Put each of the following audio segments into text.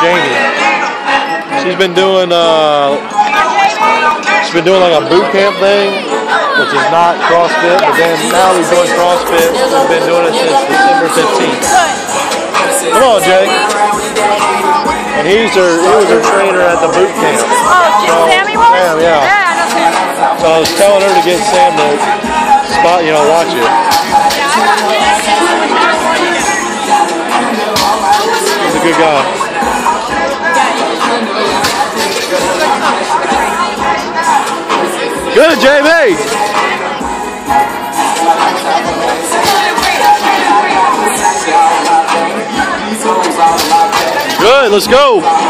Jamie. She's been doing uh, she's been doing like a boot camp thing, which is not CrossFit, but then now we're doing CrossFit. We've been doing it since December 15th. Come on, Jay. And he's her, he was her trainer at the boot camp. Oh, Jim Sammy was? Sam, yeah. Yeah, I. So I was telling her to get Sam to spot, you know, watch it. He's a good guy. Good, JB. Good, let's go.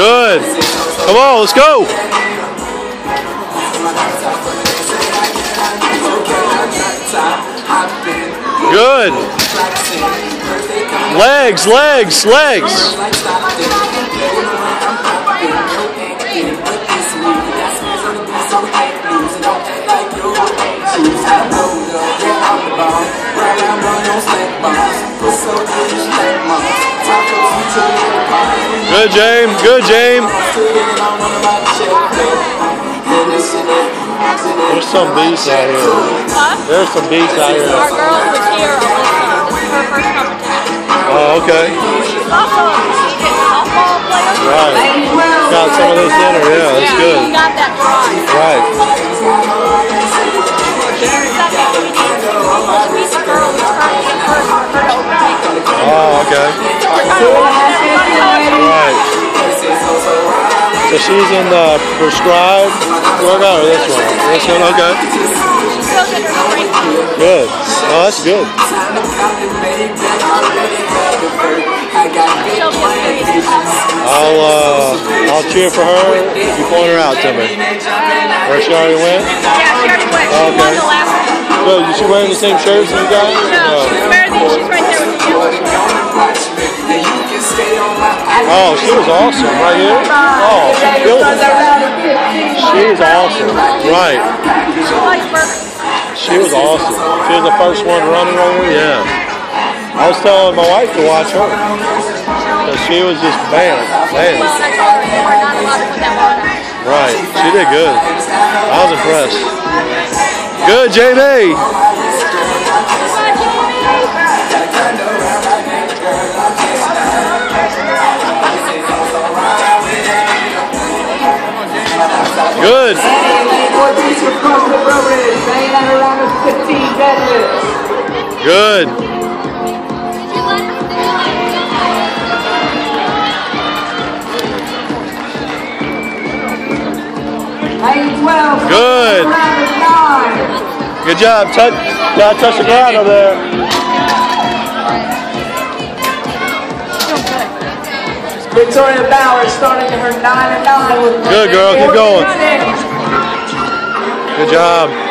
Good. Come on, let's go. Good. Legs, legs, legs. Good, James. Good, James. There's some beats out here. Huh? There's some beats out here. Our here. girl was here, Alyssa. This is her first competition. Oh, okay. She's also a softball player. Right. Got some of this in her. Yeah, that's yeah, good. Got that drive. Right. Second, we oh, So she's in the prescribed workout or this one? This one, okay. She's still getting her strength. Good. Oh, that's good. She'll be a serious I'll uh, I'll cheer for her if you point her out to me. Where she already went? Yeah, she already went. She Okay. won the last one. Good. Is she wearing the same shirts as you guys? No, she's wearing these. She's right there with the yellow. Oh, she was awesome right here. Oh, she killed it. She awesome. Right. She was awesome. She was the first one running here. Yeah. I was telling my wife to watch her. Because she was just bam, bam. Right. She did good. I was impressed. Good, JB. Good. Good. Around a 9. Good job. Touch, gotta touch the ground over there. Victoria Bauer starting her 9 and 9 with Good, girl. Keep going. Good job.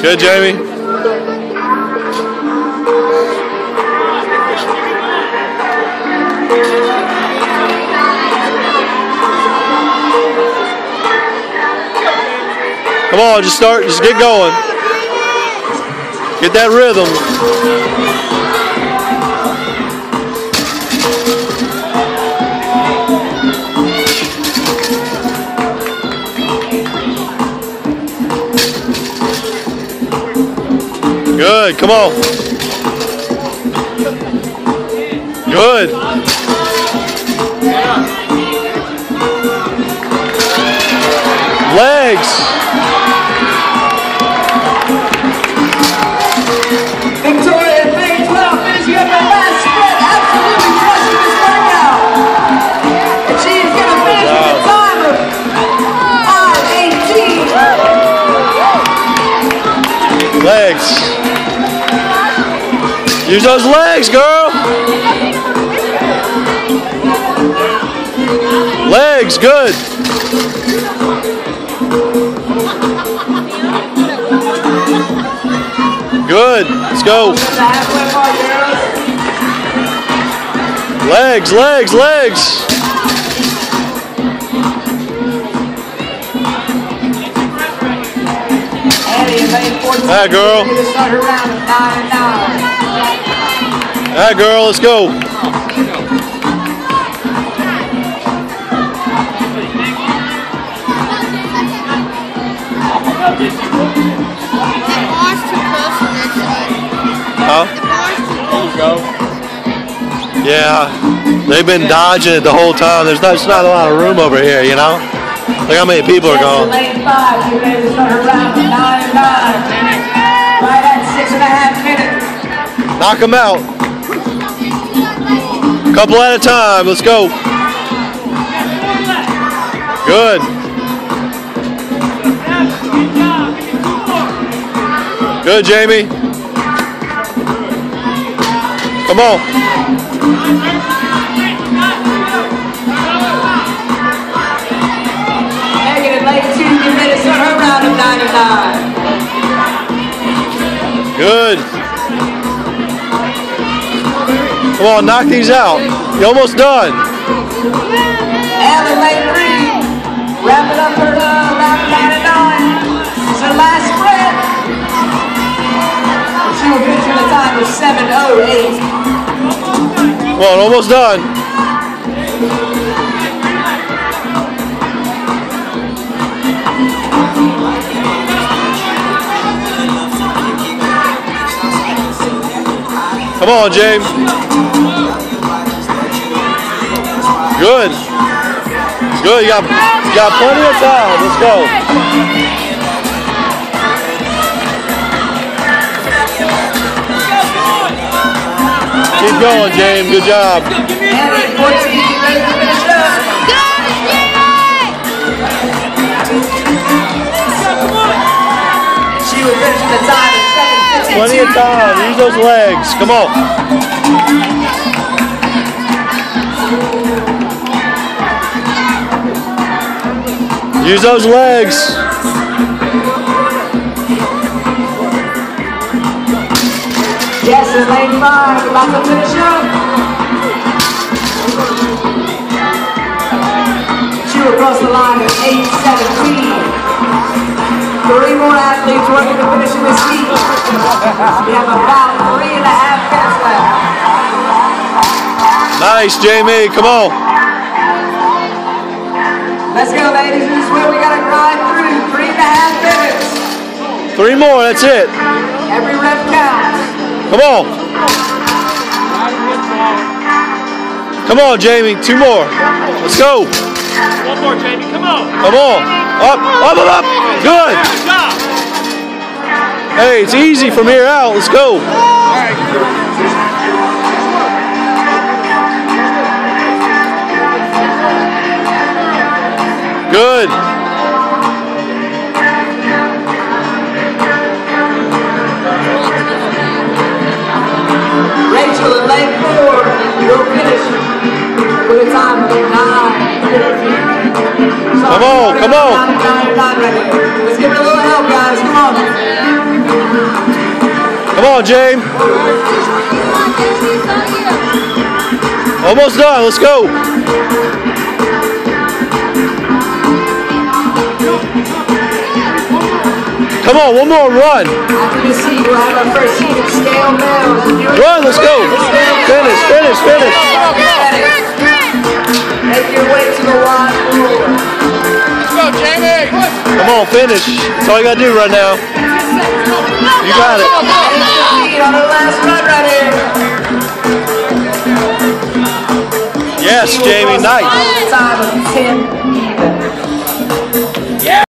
Good, Jamie. Come on, just start, just get going. Get that rhythm. Good, come on. Good. Legs. Legs. Use those legs, girl. Legs, good. Good. Let's go. Legs, legs, legs. 9. All right, girl, let's go. Huh? Yeah, they've been dodging it the whole time. There's not, there's not a lot of room over here, you know? Look how many people are going. lane 5. She's ready start her 9 and 9. Right at six and a half minutes. Knock them out. Couple at a time. Let's go. Good. Good, Jamie. Come on. Round of 99. Good. Come on, knock these out. You're almost done. Ellen lane 3. Wrapping up her round of 99. It's her last sprint. She will finish with a time of 7.08. Come on, almost done. Come on, James. Good. Good. You got, you got plenty of time. Let's go. Keep going, James. Good job. Annie 14. Ready to finish up. She will finish with a time of 7.52. Plenty of time. Use those legs. Come on. Use those legs. Yes, in lane 5. About to finish up. She will cross the line at 8.17. Three more athletes working to finish in this heat. We have about three and a half minutes left. Nice, Jamie. Come on. Let's go, ladies. This is where we gotta grind through. Three and a half minutes. Three more. That's it. Every rep counts. Come on. Come on, Jamie. Two more. Let's go. One more, Jamie. Come on. Come on. Up, up, up, up. Good. Hey, it's easy from here out. Let's go. Good. Come on. Let's give it a little help, guys. Come on. Come on, James. Almost done. Let's go. Come on, one more run. Run, let's go. Finish, finish, finish. Make your way to the line floor. Come on, finish. That's all you gotta do right now. You got it. Heat on our last run right here. Yes, Jamie, nice. Time of 10